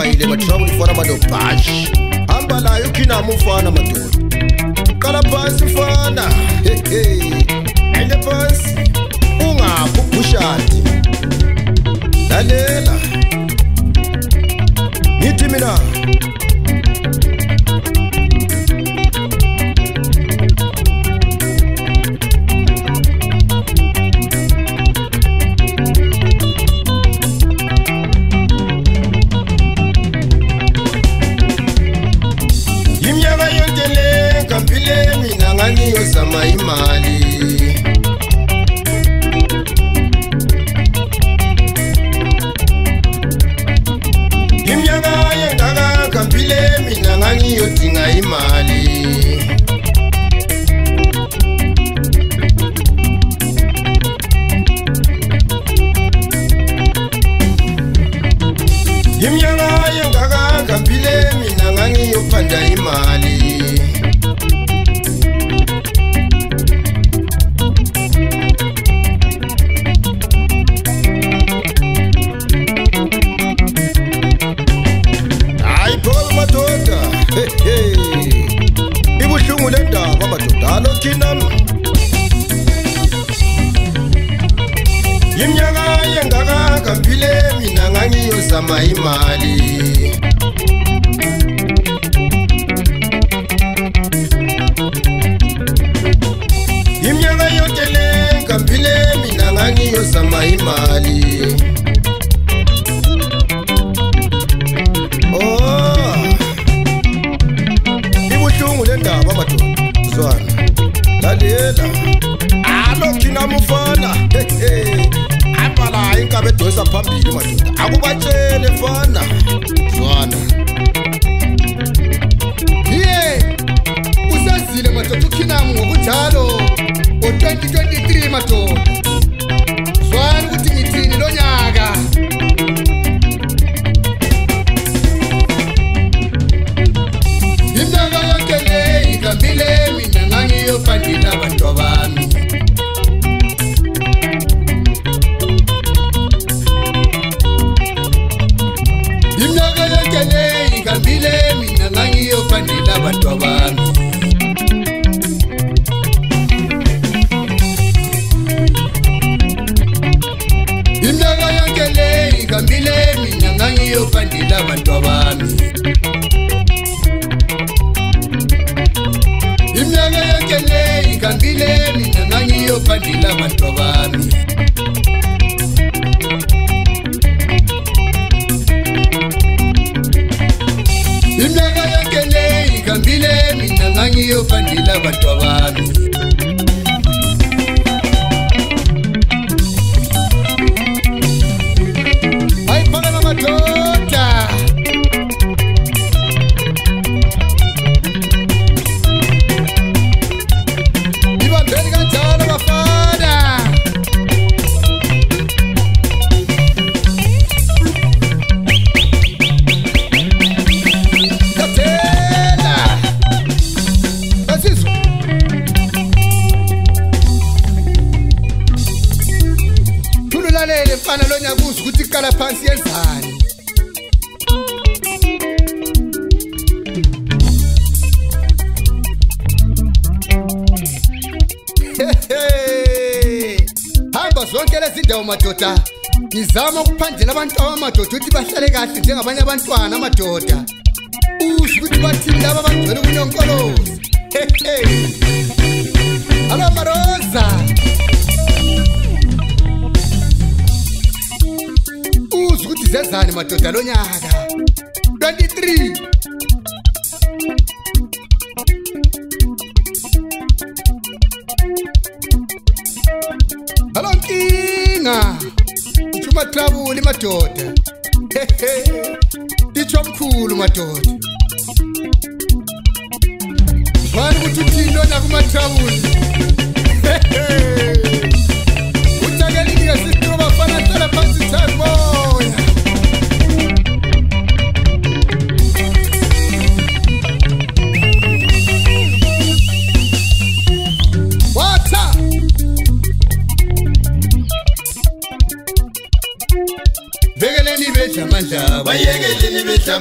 ayile matrabulifana madobhashi hamba layo ukhinam ufana madoda qala phansi mfana hehe ele phansi ungaphi ubhushani lalela criminal. imnyanga yongakangambile mina ngangiyophanda imali hayi pol madoda ibuhlungu lendaba madoda alothinama iminyaka yengakangambile mina ngangiyozama imali iminyaka yotele ngambile mina ngangiyozama imali Alo kina mufana hey, hey kuhambisa phambili madoda akubatshele fana fana iye usazile madoda ukhinam ngokunjalo ngo-2023 madoda abantu abami phansi yezani hamba zonke lezi ndawo madoda ngizama ukuphandela abantu abamadoda ukuthi bahlale kahle njengabanye abantwana amadoda uzo ukuthi bathini laba abagcwele ukunyonkolozi alo maroza zezani madoda lonyaka 23 alo nkinga ngitsho umaklabuli madoda nditsho mkhulu madoda bani ukuthi uthinto nakumaklabuli Hey! Utakeli ngesitu bafana hlala phansi thabo. likeleka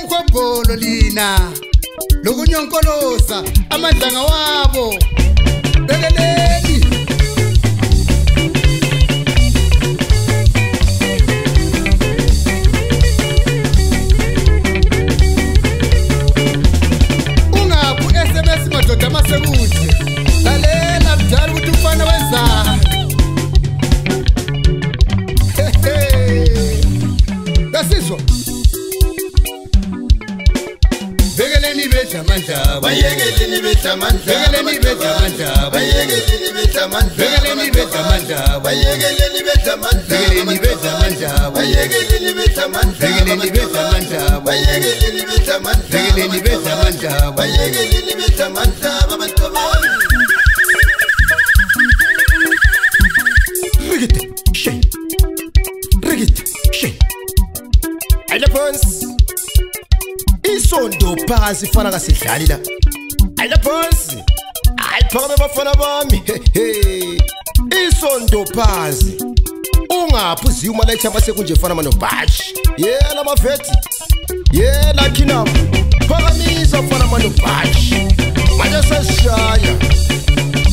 umhobholo lina lokunyonkolosa amadlanga wabo uyasizwa bekeleni bedlamandla bayekeleni bedlamandla bekeleni bedlamandla bayekeleni bedlamandla bekeleni bedlamandla bayekeleni bedlamandla bekeleni bedlamandla bayekeleni bedlamandla bekeleni bedlamandla bayekeleni bedlamandla bekeleni bedlamandla bayekeleni bedlamandla bamandla phansi fana kasidlali la ayi laphansi hayi phakame bafana bami isonto phansi ungaphi uziwe umalayitha masekunje fana manobhashi yela mavethi yela kinam phakamisa fana manobhashi manje sesishaya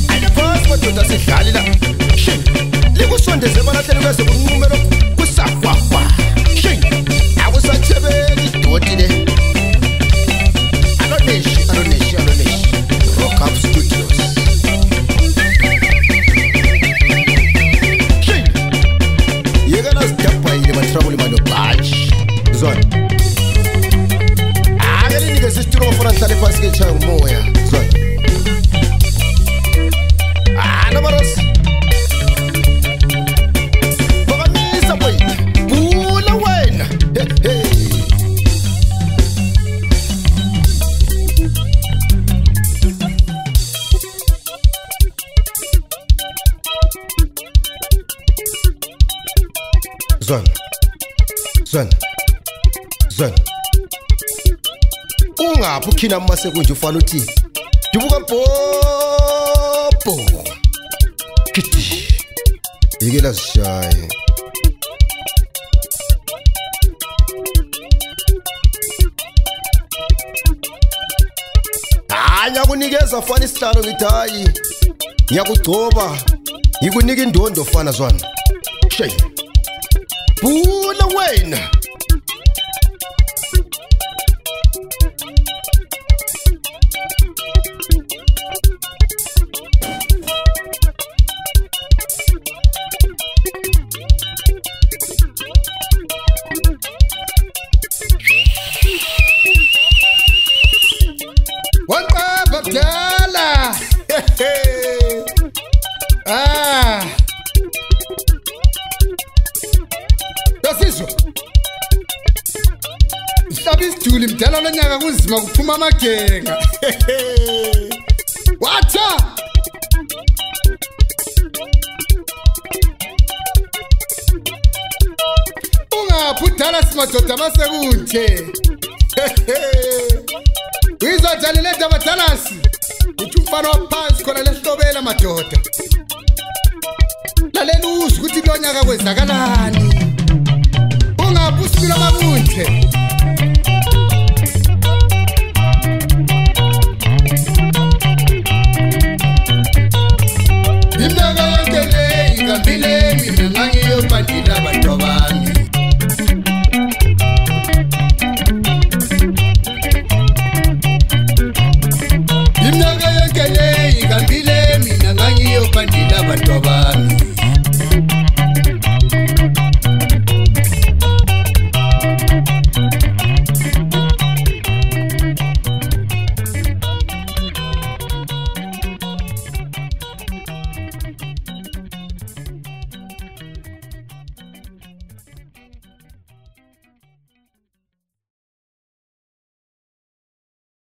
ayi laphansi madoda asidlali la ulima nobhaji zon akelinike ah, sisitulo ofuna sihlale phasi ke tshaya ngumoya zon anobaros ah, bakamisa boy kula wena hehe Zona zwen zwen ungaphi ukhina masekunje ufana uthi ndibuka mbhobho kiti yikela zishaye ngiyakunikeza fana isihlalo ngithi hayi ngiyakugcoba ngikunika indondo fana zwana shey sure. Full of wine. sima kuphuma amagenga watha ungaphi udala simadoda amasekunje uyizodlali le ndaba dalasi kuthi umfana waphansi khona lesihlobela madoda laleli uzi ukuthi kulonyaka kwenzakalani ungaphi usibilo mabunje Mimi nangi yo pati la bantovani